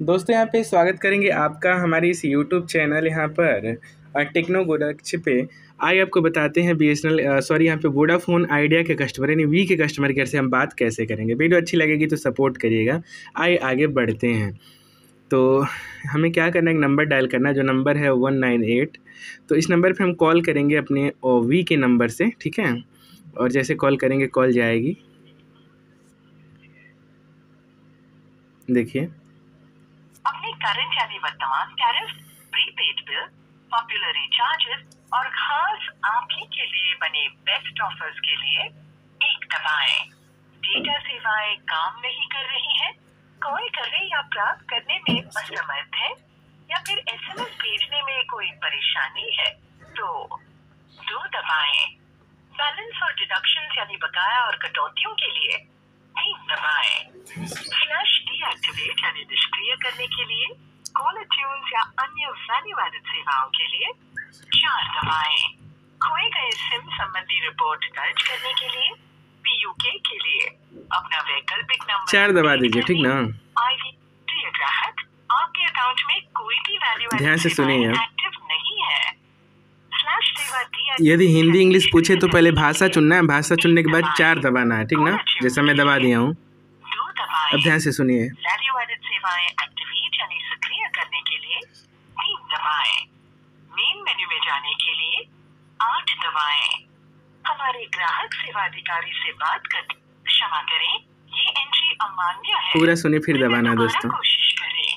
दोस्तों, यहाँ पे स्वागत करेंगे आपका हमारे इस यूट्यूब चैनल यहाँ पर टेक्नो गोरक्ष पे। आइए आपको बताते हैं बी एस एन सॉरी यहाँ पे वोडाफोन आइडिया के कस्टमर यानी वी के कस्टमर केयर से हम बात कैसे करेंगे। वीडियो अच्छी लगेगी तो सपोर्ट करिएगा। आइए आगे बढ़ते हैं। तो हमें क्या करना है? एक नंबर डायल करना जो नंबर है वन नाइन एट तो इस नंबर पे हम कॉल करेंगे अपने वी के नंबर से, ठीक है? और जैसे कॉल करेंगे कॉल जाएगी। देखिए। करंट यानी वर्तमान tariff prepaid bill popular recharges और खास आप ही के लिए बने बेस्ट ऑफर्स के लिए एक दबाएँ। डेटा सेवाएँ काम नहीं कर रही हैं, कॉल करने या प्राप्त करने में असमर्थ है या फिर एसएमएस भेजने में कोई परेशानी है तो दो दबाएँ। बैलेंस और डिडक्शन यानी बकाया और कटौतियों के लिए तीन दबाएँ। फ्लैश डीएक्टिवेट यानी निष्क्रिय करने के लिए कॉलर ट्यून्स या अन्य वैल्यू एडेड सेवाओं के लिए चार दबाएँ। खोए गए सिम संबंधी रिपोर्ट दर्ज करने के लिए पीयूके के लिए अपना वैकल्पिक नंबर चार दबा दीजिए ठीक ना? आईवी प्रिय ग्राहक आपके अकाउंट में कोई भी वैल्यू ध्यान से सुनिए एक्टिव नहीं है। यदि हिंदी इंग्लिश पूछे तो पहले भाषा चुनना है। भाषा चुनने के बाद चार दबाना है ठीक ना? जैसा मैं दबा दिया हूँ। अब ध्यान से सुनिए वैल्यू एडेड सेवाएँ एक्टिवेट यानी सक्रिय करने के लिए तीन दबाएँ। मेन मेन्यू में जाने के लिए आठ हमारे ग्राहक सेवा अधिकारी से बात कर क्षमा करें। ये एंट्री अमान्य है। पूरा सुनिए फिर दबाना दोस्तों। कोशिश करें।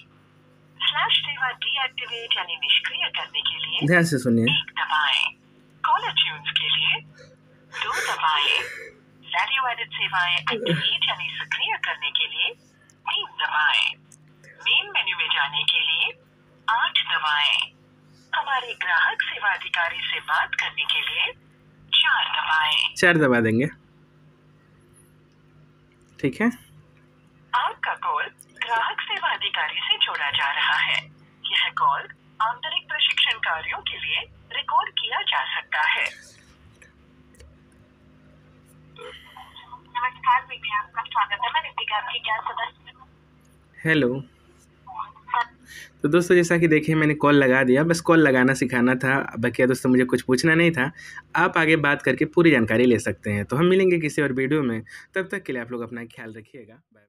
फ्लैश सेवा डीएक्टिवेट यानी निष्क्रिय करने के लिए ध्यान से सुनिए। एक दबाएँ। कॉलर ट्यून्स के लिए दो दबाएँ। वैल्यू एडेड सेवाएँ एक्टिवेट यानी सक्रिय करने के लिए तीन दबाएँ मेन मेन्यू में जाने के लिए आठ दबाएँ हमारे ग्राहक सेवा अधिकारी से बात करने के लिए चार दबाएँ। चार दबा देंगे। ठीक है। आपका कॉल ग्राहक सेवा अधिकारी से जोड़ा जा रहा है। यह कॉल आंतरिक प्रशिक्षण कार्यों के लिए रिकॉर्ड किया जा सकता है। नमस्कार आपका स्वागत है। मैं आपकी क्या सदस्य हेलो। तो दोस्तों, जैसा कि देखिए, मैंने कॉल लगा दिया। बस कॉल लगाना सिखाना था। बाकी दोस्तों, मुझे कुछ पूछना नहीं था। आप आगे बात करके पूरी जानकारी ले सकते हैं। तो हम मिलेंगे किसी और वीडियो में। तब तक के लिए आप लोग अपना ख्याल रखिएगा। बाय